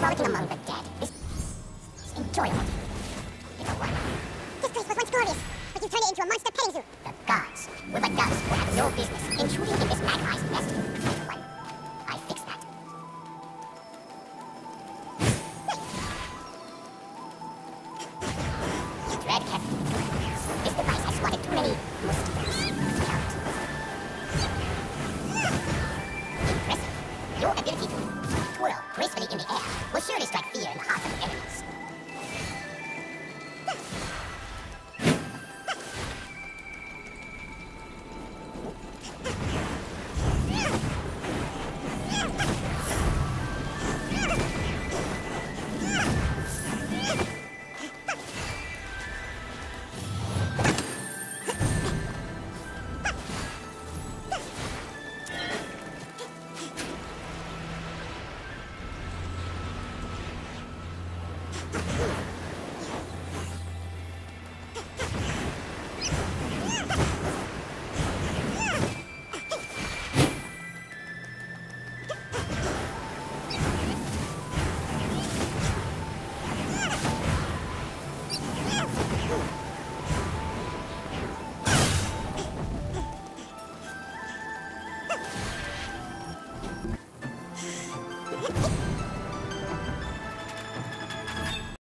frolicking among the dead is enjoyable. You know what? This place was once glorious, but you turned it into a monster petting zoo. The gods were the gods who have no business intruding in this magpie's nest. I fixed that. Dread Captain, this device has swatted too many mosquitoes. Your ability to twirl gracefully in the air will surely strike fear in the hearts of the enemies. Whoa.